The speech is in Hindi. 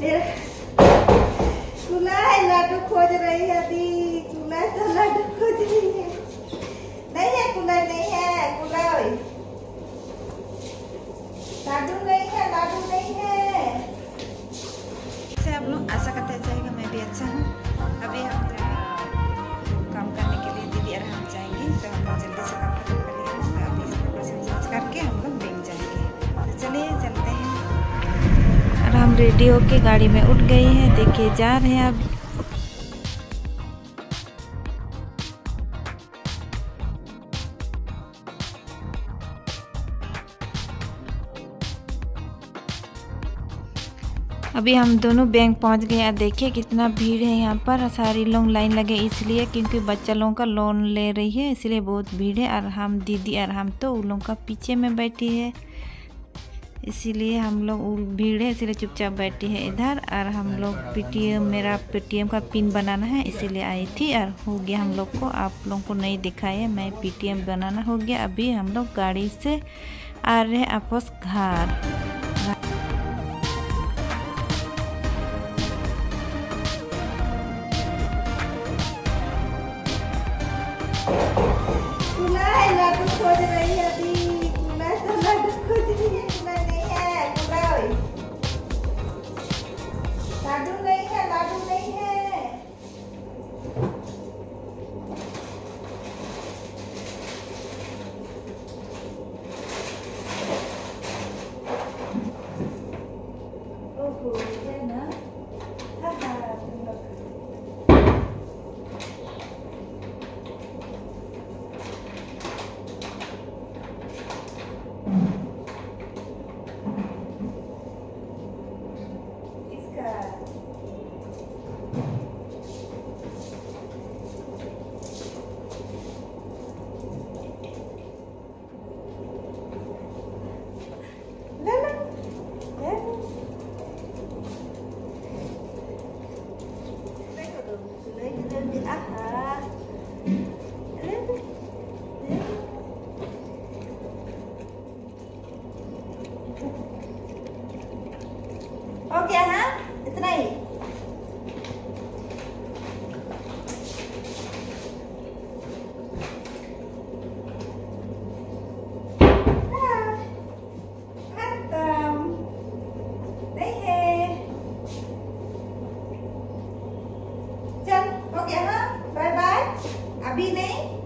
है लाडू खोज रही है अभी। कुला तो लाडू खोज रही है। नहीं है कुला नहीं है कुला लाडू नहीं है लाडू नहीं है। आप लोग आशा करते जाएगा मैं भी अच्छा हूँ। अभी हम काम करने के लिए दीदी और जाएँगे तो हम लोग जल्दी से काम खत्म कर लिया अभी इसको करके हम लोग बैंक जाएँगे। तो चलिए हम रेडी होके गाड़ी में उठ गई हैं। देखिए, जा रहे हैं अब। अभी हम दोनों बैंक पहुँच गए हैं। देखिए, कितना भीड़ है यहाँ पर। सारी लोग लाइन लगे इसलिए क्योंकि बच्चा लोगों का लोन ले रही है, इसलिए बहुत भीड़ है। और हम दीदी और हम तो उन लोगों का पीछे में बैठी है। इसीलिए हम लोग भीड़ है, इसीलिए चुपचाप बैठी है इधर और हम लोग पेटीएम मेरा पेटीएम का पिन बनाना है, इसीलिए आई थी और हो गया हम लोग को, आप लोगों को नहीं दिखाया मैं पेटीएम बनाना हो गया। अभी हम लोग गाड़ी से आ रहे हैं आपस घर। खोज रही अभी कुला तो रही है ओहो है ना हा हा तुम लोग हो है इतना ही चल हो गया बाय बाय अभी नहीं